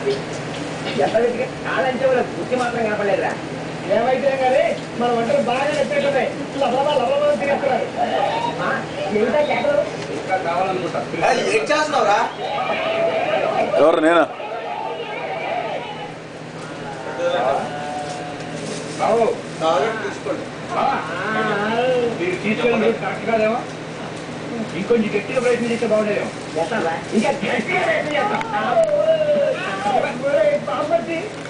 అది ఎంత వెతికి కాలంటే వాళ్ళ బుద్ధి మాత్రం కనపడలేదురా. ఏమైతే కానీ మన వంటలు బాగా నచ్చేట్టున్నాయి లబలబా లబలబా తినేస్తున్నారు. ఆ, ఏమిటా కేకలు? ఇంకా కావాలనుకుంటా. ఏం చేస్తున్నావురా? ఎవరు? నేనా? మీరు తీసుకెళ్ళి కరెక్ట్ కాదేమో ఇంకొంచెం గట్టిగా ప్రయత్నం చేస్తే బాగుండేదేమో. ఇంకా గట్టిగా ప్రయత్నం Okay.